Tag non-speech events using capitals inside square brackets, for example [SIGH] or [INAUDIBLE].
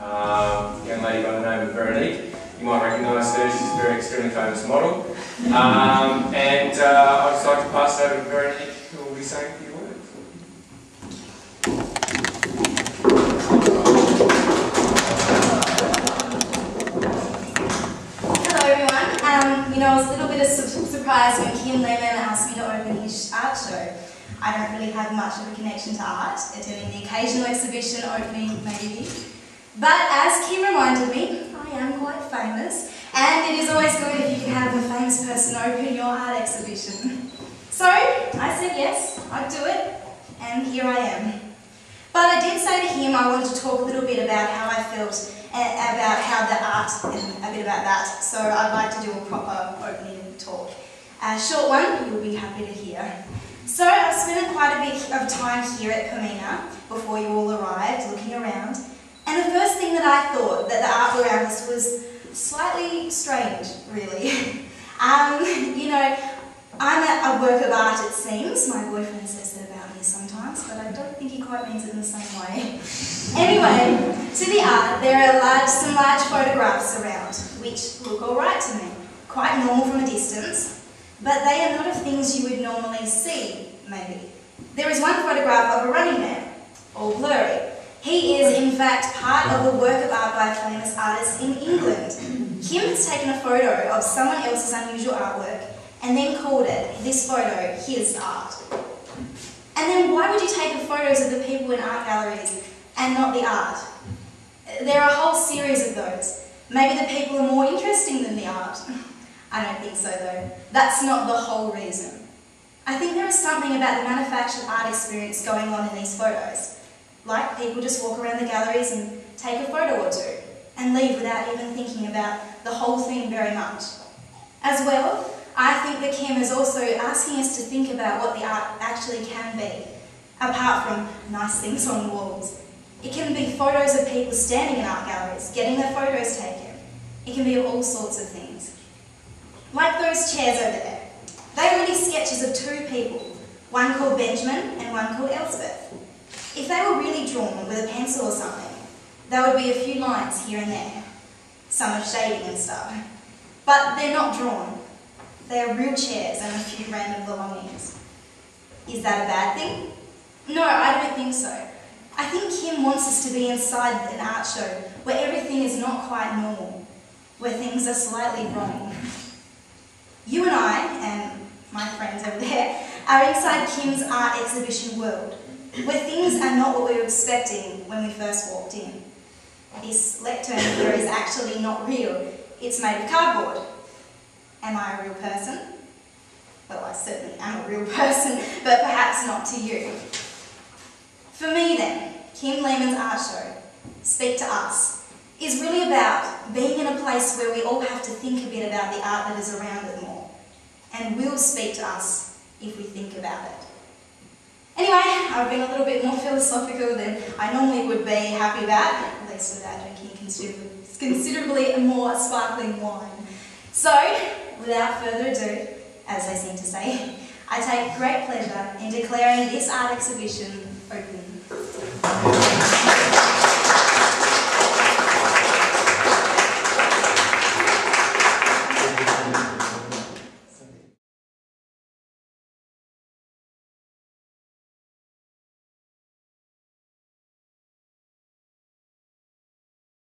um, young lady by the name of Veronique. You might recognise her, she's a very extremely famous model. Um, and uh, I'd just like to pass it over to Veronique, who will be saying a few words. Hello everyone. Um, you know, I was a little bit of su- surprised when Kim Lehman asked me to open his art show. I don't really have much of a connection to art, attending the occasional exhibition opening maybe. But as Kim reminded me, I am quite famous, and it is always good if you can have a famous person open your art exhibition. So I said yes, I'd do it, and here I am. But I did say to him I wanted to talk a little bit about how I felt about how the art and a bit about that. So I'd like to do a proper opening talk. A short one, you'll be happy to hear. So I've spent quite a bit of time here at Poimena before you all arrived, looking around. And the that I thought that the art around us was slightly strange, really. [LAUGHS] um, you know, I'm a, a work of art, it seems. My boyfriend says that about me sometimes, but I don't think he quite means it in the same way. Anyway, to the art, there are large, some large photographs around, which look alright to me. Quite normal from a distance, but they are not of things you would normally see, maybe. There is one photograph of a running man, all blurry. He is, in fact, part of a work of art by a famous artist in England. Kim has taken a photo of someone else's unusual artwork and then called it, this photo, his art. And then why would you take the photos of the people in art galleries and not the art? There are a whole series of those. Maybe the people are more interesting than the art. [LAUGHS] I don't think so though. That's not the whole reason. I think there is something about the manufactured art experience going on in these photos. Like people just walk around the galleries and take a photo or two and leave without even thinking about the whole thing very much. As well, I think that Kim is also asking us to think about what the art actually can be, apart from nice things on walls. It can be photos of people standing in art galleries, getting their photos taken. It can be all sorts of things. Like those chairs over there. They are really sketches of two people, one called Benjamin and one called Elspeth. If they were really drawn with a pencil or something, there would be a few lines here and there, some of shading and stuff. But they're not drawn. They are real chairs and a few random belongings. Is that a bad thing? No, I don't think so. I think Kim wants us to be inside an art show where everything is not quite normal, where things are slightly wrong. You and I, and my friends over there, are inside Kim's art exhibition world, where things are not what we were expecting when we first walked in. This lectern here is actually not real, it's made of cardboard. Am I a real person? Well, I certainly am a real [LAUGHS] person, but perhaps not to you. For me then, Kim Lehman's art show, Speak to Us, is really about being in a place where we all have to think a bit about the art that is around it more, and will speak to us if we think about it. Anyway, I've been a little bit more philosophical than I normally would be happy about, at least without drinking considerably, considerably more sparkling wine. So, without further ado, as they seem to say, I take great pleasure in declaring this art exhibition open.